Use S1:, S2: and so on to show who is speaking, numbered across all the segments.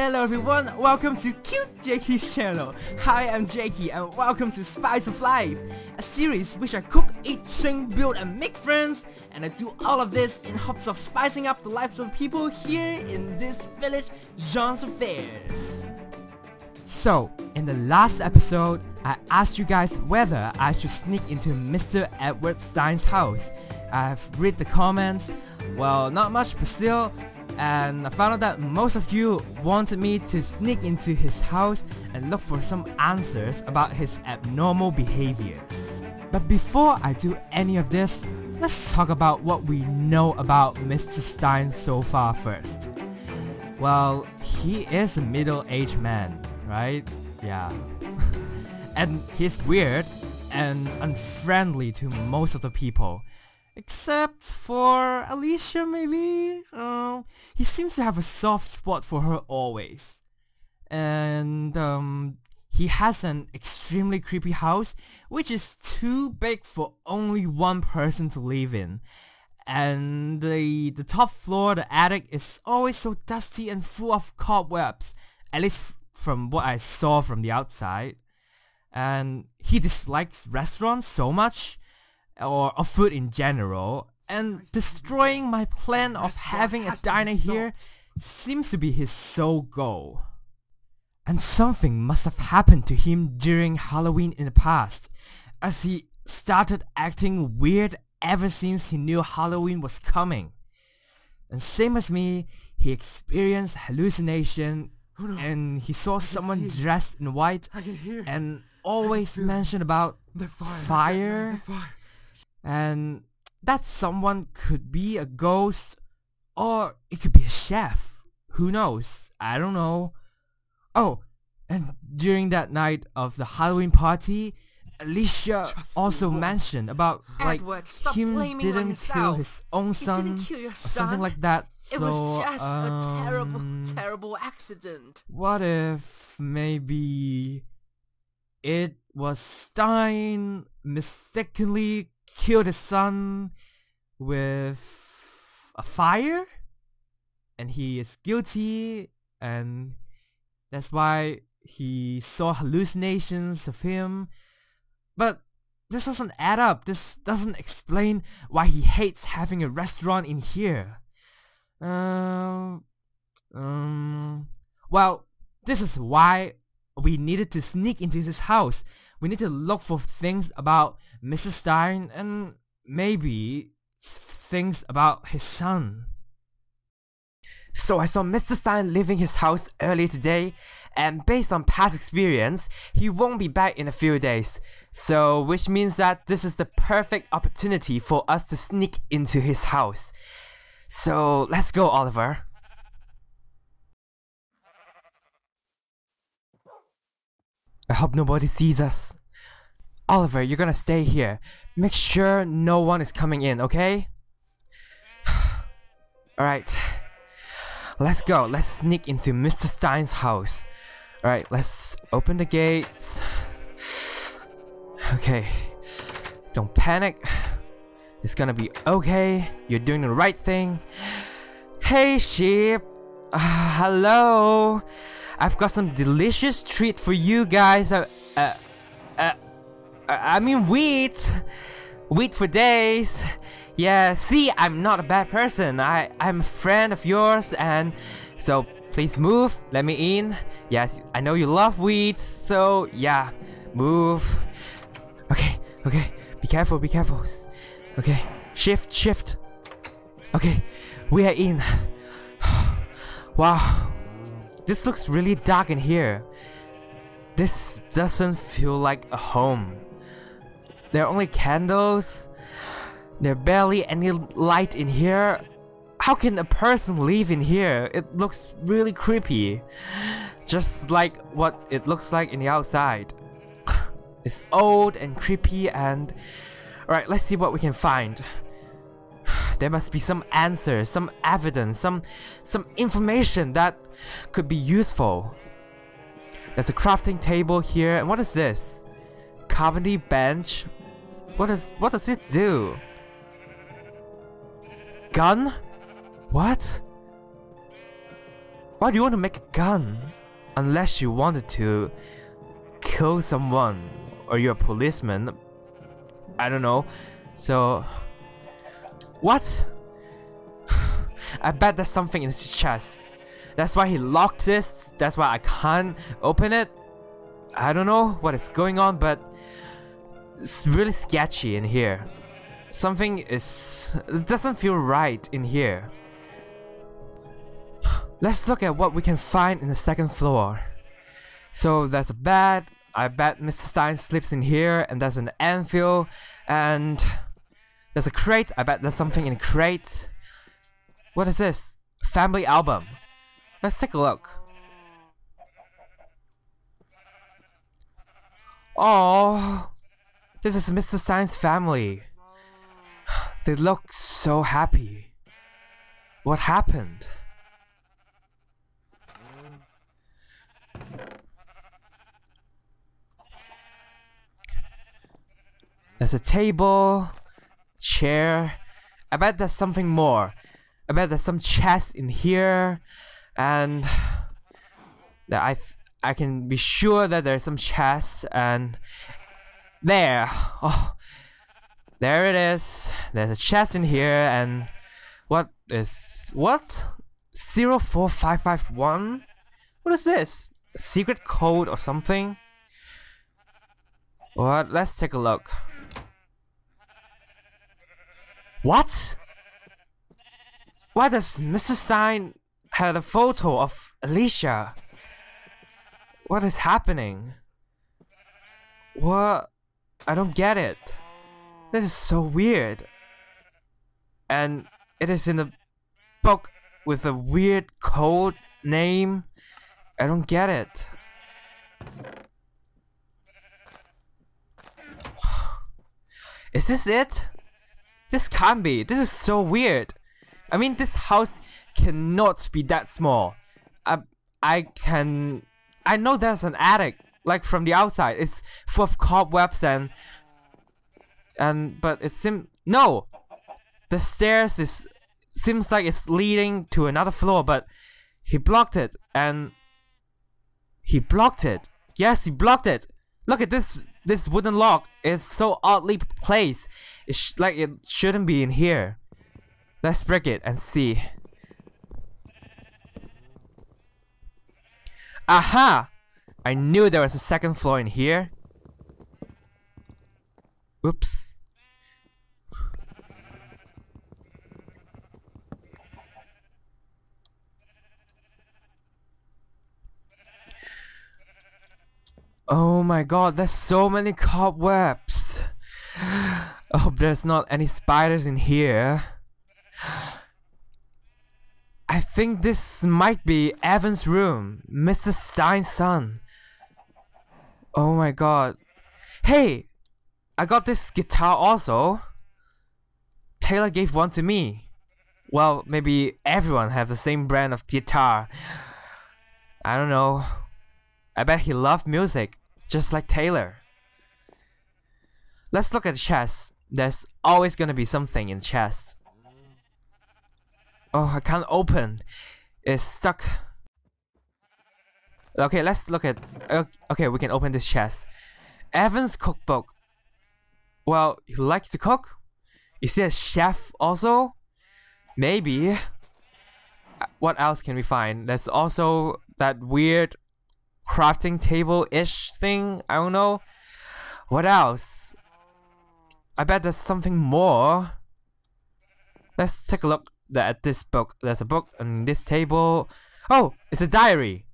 S1: Hello everyone, welcome to Qute Jakey's channel. Hi, I'm Jakey and welcome to Spice of Life, a series which I cook, eat, sing, build and make friends and I do all of this in hopes of spicing up the lives of people here in this village Jean's affairs. So, in the last episode, I asked you guys whether I should sneak into Mr. Edward Stein's house. I've read the comments, well not much but still, and I found out that most of you wanted me to sneak into his house and look for some answers about his abnormal behaviors. But before I do any of this, let's talk about what we know about Mr. Stein so far first. Well, he is a middle-aged man, right? Yeah. and he's weird and unfriendly to most of the people. Except for Alicia, maybe? Uh, he seems to have a soft spot for her always. And um, he has an extremely creepy house, which is too big for only one person to live in. And the, the top floor, the attic, is always so dusty and full of cobwebs. At least from what I saw from the outside. And he dislikes restaurants so much or of food in general, and destroying my plan of having a diner here seems to be his sole goal. And something must have happened to him during Halloween in the past, as he started acting weird ever since he knew Halloween was coming. And same as me, he experienced hallucination oh no, and he saw someone dressed in white and always mentioned about the fire. fire. And that someone could be a ghost or it could be a chef. Who knows? I don't know. Oh, and during that night of the Halloween party, Alicia Trust also me, mentioned about like
S2: Edward,
S1: him didn't kill his own son,
S2: son,
S1: something like that.
S2: It
S1: so,
S2: was just
S1: um,
S2: a terrible, terrible accident.
S1: What if maybe it was Stein mistakenly killed his son with a fire and he is guilty and that's why he saw hallucinations of him. But this doesn't add up. This doesn't explain why he hates having a restaurant in here. Um um well this is why we needed to sneak into his house. We need to look for things about Mrs. Stein and maybe things about his son. So I saw Mr. Stein leaving his house earlier today and based on past experience, he won't be back in a few days. So which means that this is the perfect opportunity for us to sneak into his house. So let's go Oliver. I hope nobody sees us. Oliver, you're gonna stay here. Make sure no one is coming in, okay? Alright. Let's go. Let's sneak into Mr. Stein's house. Alright, let's open the gates. Okay. Don't panic. It's gonna be okay. You're doing the right thing. Hey, sheep. Uh, hello. I've got some delicious treat for you guys. Uh, uh, uh, I mean wheat. Wheat for days. Yeah, see, I'm not a bad person. I, I'm a friend of yours and so please move. Let me in. Yes, I know you love wheat. So yeah, move. Okay, okay. Be careful, be careful. Okay, shift, shift. Okay, we are in. wow. This looks really dark in here. This doesn't feel like a home. There are only candles. There barely any light in here. How can a person live in here? It looks really creepy. Just like what it looks like in the outside. It's old and creepy and... Alright, let's see what we can find. There must be some answers, some evidence, some some information that could be useful. There's a crafting table here, and what is this? Carpentry bench? What is what does it do? Gun? What? Why do you want to make a gun? Unless you wanted to kill someone or you're a policeman. I don't know. So what? I bet there's something in his chest. That's why he locked this. That's why I can't open it. I don't know what is going on, but it's really sketchy in here. Something is... Doesn't feel right in here. Let's look at what we can find in the second floor. So there's a bed. I bet Mr. Stein sleeps in here. And there's an anvil. And there's a crate. I bet there's something in a crate. What is this? Family album. Let's take a look. Oh, this is Mr. Stein's family. They look so happy. What happened? There's a table, chair. I bet there's something more. I bet there's some chest in here, and that I I can be sure that there's some chest and there. Oh, there it is. There's a chest in here, and what is what? Zero four five five one. What is this? A secret code or something? What? Let's take a look. What? Why does Mr. Stein have a photo of Alicia? What is happening? What? I don't get it. This is so weird. And it is in a book with a weird code name. I don't get it. Is this it? This can't be. This is so weird. I mean, this house cannot be that small. I, I can... I know there's an attic, like from the outside. It's full of cobwebs and... And, but it seems... No! The stairs is... Seems like it's leading to another floor, but... He blocked it, and... He blocked it. Yes, he blocked it. Look at this this wooden lock It's so oddly placed. It's like it shouldn't be in here. Let's break it and see. Aha! I knew there was a second floor in here. Oops. Oh my god, there's so many cobwebs. I hope there's not any spiders in here. I think this might be Evan's room, Mr. Stein's son. Oh my god. Hey! I got this guitar also. Taylor gave one to me. Well, maybe everyone have the same brand of guitar. I don't know. I bet he loved music, just like Taylor. Let's look at the chest. There's always gonna be something in chest. Oh, I can't open. It's stuck. Okay, let's look at... Okay, we can open this chest. Evan's cookbook. Well, he likes to cook? Is he a chef also? Maybe. Uh, what else can we find? There's also that weird crafting table-ish thing. I don't know. What else? I bet there's something more. Let's take a look at this book. There's a book on this table. Oh, it's a diary.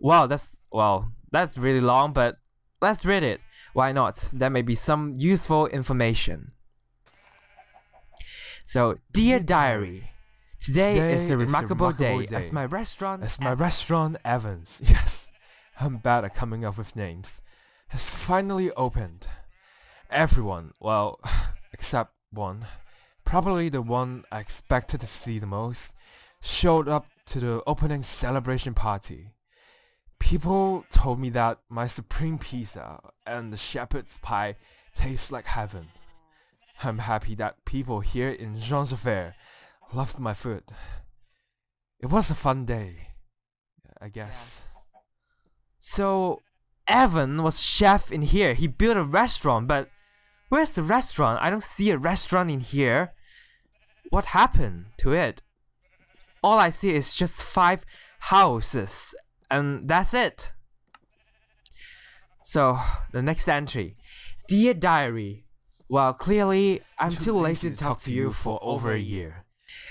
S1: Wow, that's well, that's really long, but let's read it. Why not? There may be some useful information. So, dear diary, today, today is a remarkable, a remarkable day, day, as my restaurant.
S3: As my restaurant Evans, yes. I'm bad at coming up with names, has finally opened. Everyone, well, except one, probably the one I expected to see the most, showed up to the opening celebration party. People told me that my supreme pizza and the shepherd's pie taste like heaven. I'm happy that people here in Jean loved my food. It was a fun day. I guess.
S1: So Evan was chef in here. He built a restaurant, but where's the restaurant? I don't see a restaurant in here. What happened to it? All I see is just five houses, and that's it. So, the next entry. Dear Diary, well, clearly, I'm too, lazy to talk to you for over a year.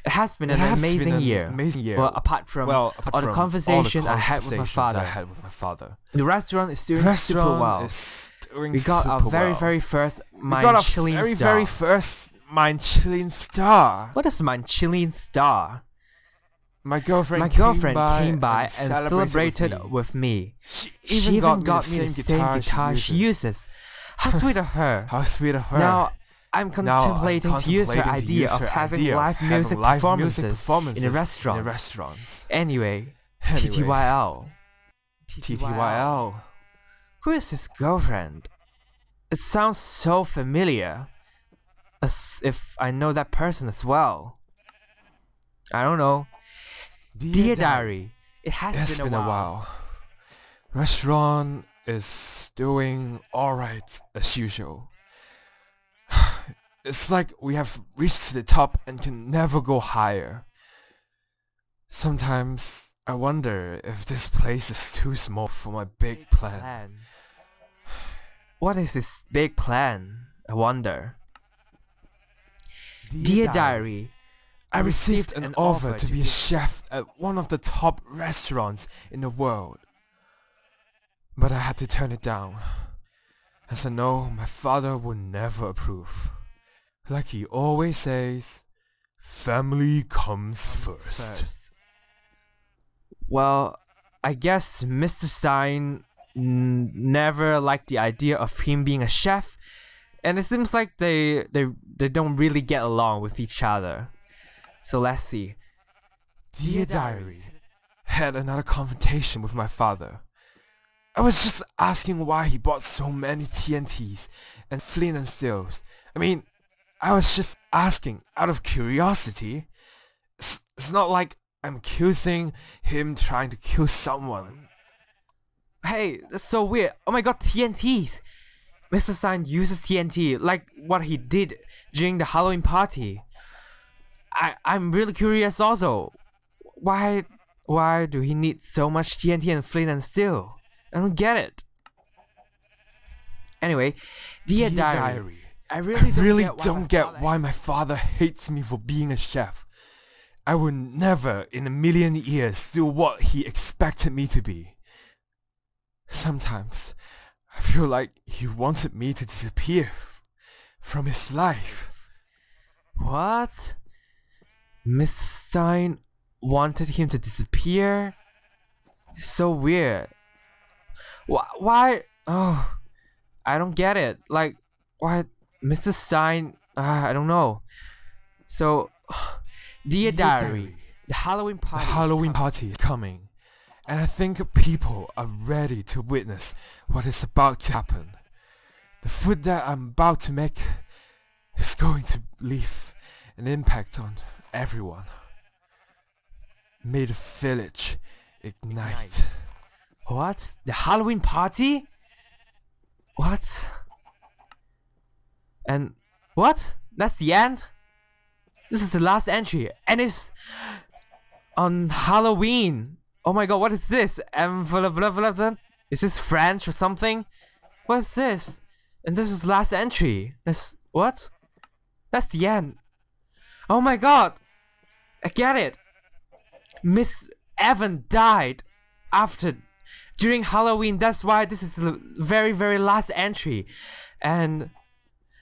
S1: It has been an
S3: has been
S1: amazing
S3: an
S1: year.
S3: Amazing year.
S1: Well, apart from
S3: well, apart
S1: all the
S3: from
S1: conversation
S3: all the
S1: I had with my
S3: conversations
S1: father.
S3: I had with my father.
S1: the restaurant is doing
S3: Restaurant
S1: super well.
S3: is doing
S1: we got our very,
S3: well.
S1: very first
S3: our
S1: Michelin
S3: very,
S1: star.
S3: very first Michelin star.
S1: what is Michelin star?
S3: My girlfriend,
S1: My
S3: came by
S1: came by
S3: and,
S1: and
S3: celebrated,
S1: celebrated
S3: with me.
S1: with me.
S3: She
S1: She
S3: even, got,
S1: me the same guitar, she uses. How sweet of her.
S3: How sweet of her.
S1: Now, I'm
S3: Now I'm
S1: contemplating to use her idea
S3: use
S1: of having
S3: idea of
S1: live
S3: having
S1: music
S3: live
S1: performances.
S3: music performances
S1: in a restaurant.
S3: In restaurants.
S1: Anyway,
S3: Anyway,
S1: TTYL.
S3: TTYL.
S1: Who is his girlfriend? It sounds so familiar. As if I know that person as well. I don't know. Dear Diary, it has
S3: It's
S1: been, a, while.
S3: Restaurant is doing alright as usual. It's like we have reached the top and can never go higher. Sometimes I wonder if this place is too small for my big plan.
S1: What is this big plan? I wonder. Dear Diary,
S3: I received an offer to be a chef at one of the top restaurants in the world. But I had to turn it down. As I know my father would never approve. Like he always says, family comes first.
S1: Well, I guess Mr. Stein n- never liked the idea of him being a chef, and it seems like they they they don't really get along with each other. So let's see.
S3: Dear Diary, had another confrontation with my father. I was just asking why he bought so many TNTs and flint and steels. I mean, I was just asking out of curiosity. It's, it's not like I'm accusing him trying to kill someone.
S1: Hey, that's so weird. Oh my god, TNTs. Mr. Stein uses TNT like what he did during the Halloween party. I I'm really curious also. Why why do he need so much TNT and flint and steel? I don't get it. Anyway, dear, diary, I really don't
S3: really
S1: get why
S3: don't
S1: my
S3: get
S1: father-
S3: why my father hates me for being a chef. I would never in a million years do what he expected me to be. Sometimes I feel like he wanted me to disappear from his life.
S1: What? Miss Stein wanted him to disappear? It's so weird. Why? Why? Oh, I don't get it. Like, why, Mr. Stein? Uh, I don't know. So, dear,
S3: Dear
S1: diary,
S3: diary,
S1: the Halloween party. is
S3: Halloween party is coming, and I think people are ready to witness what is about to happen. The food that I'm about to make is going to leave an impact on everyone. The village ignite.
S1: What? The Halloween party? What? And what? That's the end? This is the last entry, and it's on Halloween. Oh my god, what is this? Is this French or something? What is this? And this is the last entry. This what? That's the end. Oh my god! I get it. Miss Evan died after during Halloween. That's why this is the very very last entry, and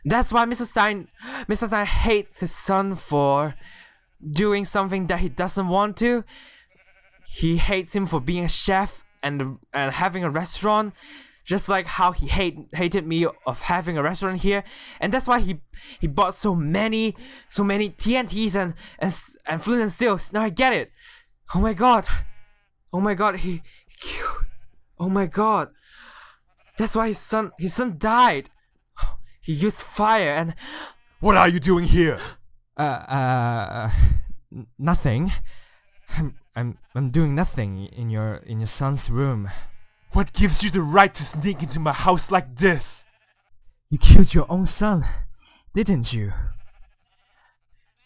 S1: that's why Mr. Stein Mr. Stein hates his son for doing something that he doesn't want to. He hates him for being a chef and and having a restaurant. Just like how he hate, hated me of having a restaurant here, and that's why he he bought so many so many TNTs and and and flint and steels. Now I get it. Oh my god. Oh my god. He, he. Oh my god. That's why his son his son died. He used fire and
S3: What are you doing here?
S4: Uh, uh, nothing. I'm,
S1: I'm I'm doing nothing in your in your son's room.
S3: What gives you the right to sneak into my house like this?
S1: You killed your own son, didn't you?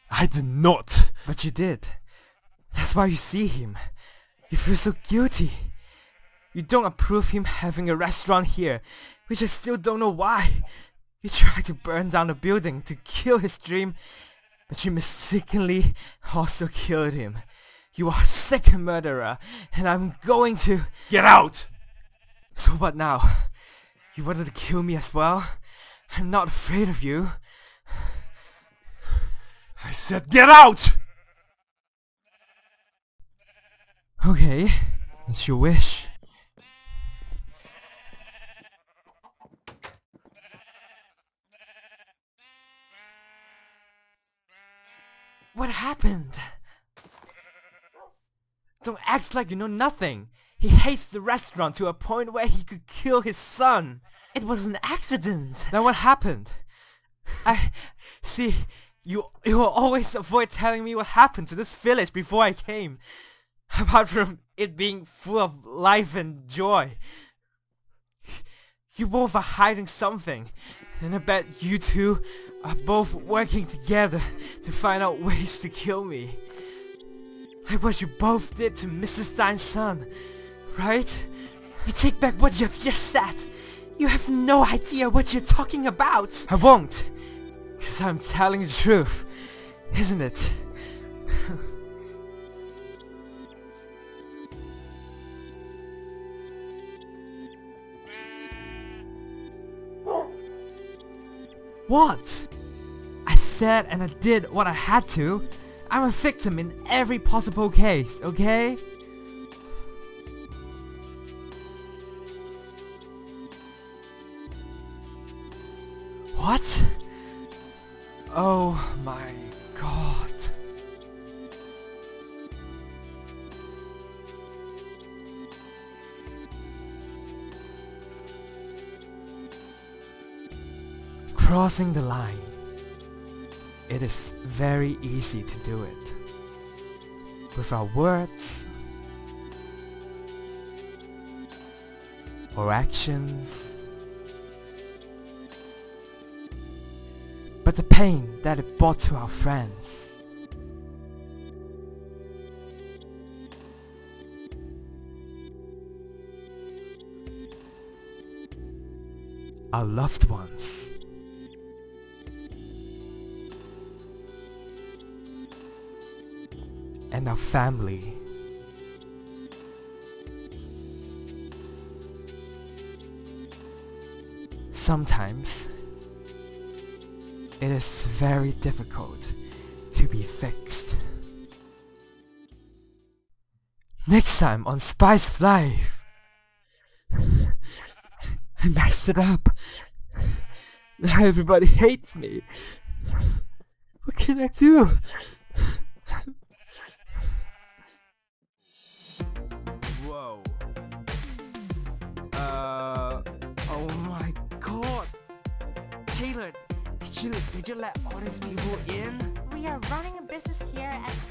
S3: I did not.
S1: But you did. That's why you see him. You feel so guilty. You don't approve him having a restaurant here, which I still don't know why. You tried to burn down the building to kill his dream, but you mistakenly also killed him. You are a sick murderer, and I'm going to...
S3: Get out!
S1: So what now? You wanted to kill me as well? I'm not afraid of you.
S3: I said get out!
S1: Okay, it's your wish. What happened? Don't act like you know nothing. He hates the restaurant to a point where he could kill his son.
S2: It was an accident.
S1: Then what happened? I see. You you will always avoid telling me what happened to this village before I came. Apart from it being full of life and joy. You both are hiding something. And I bet you two are both working together to find out ways to kill me. Like what you both did to Mrs. Stein's son, right?
S2: You take back what you have just said. You have no idea what you're talking about.
S1: I won't. Cause I'm telling the truth, isn't it? what? I said and I did what I had to. I'm a victim in every possible case, okay? What? Oh my god. Crossing the line. It is very easy to do it. With our words or actions but the pain that it brought to our friends. Our loved ones. And our family. Sometimes it is very difficult to be fixed. Next time on Spice Life. I messed it up. Now everybody hates me. What can I do?
S4: Whoa. Uh. Oh my god. Taylor, Jill, did you let all these people in?
S2: We are running a business here at